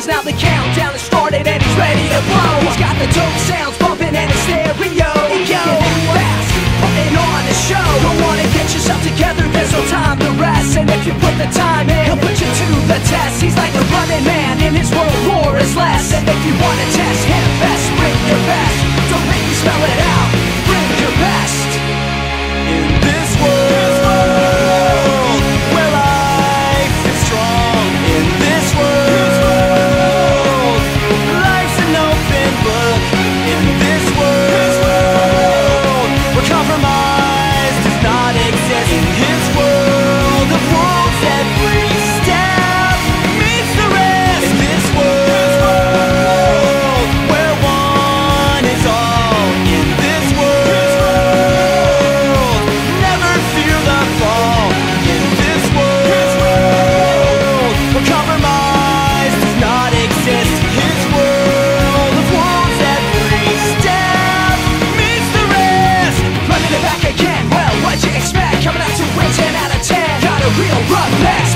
Cause now the countdown has started and he's ready to blow. He's got the dope sounds bumping and his stereo. Yo, fast, putting on a show. Don't wanna get yourself together, there's no time to rest. And if you put the time in, he'll put you to the test. He's like a running man, in his world war is less. And if you wanna test him, best bring your best. Don't make me spell it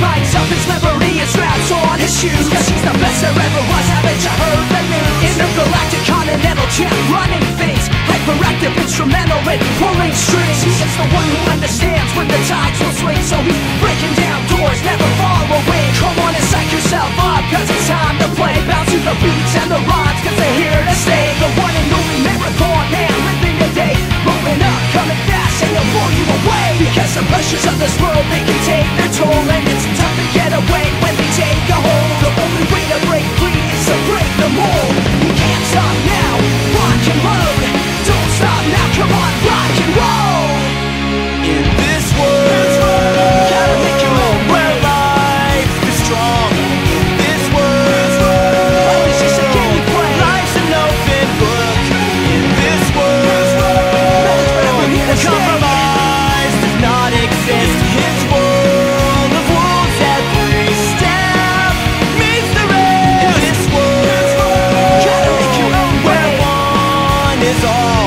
spikes up his memory and straps on his shoes. Cause he's the best there ever was, haven't you heard the news? Intergalactic continental champ, running things Hyperactive, instrumental in pulling strings. He's the one who understands when the tides will swing. So he's breaking down doors, never far away. Come on and psych yourself up, cause it's time to play. Bounce to the beats and the rhymes, cause they're here to stay. The one and only marathon man, living the day. Rolling up, coming fast, and they'll blow you away. Because the pressures of this world, they can take their toll And get away when they take a hold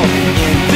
In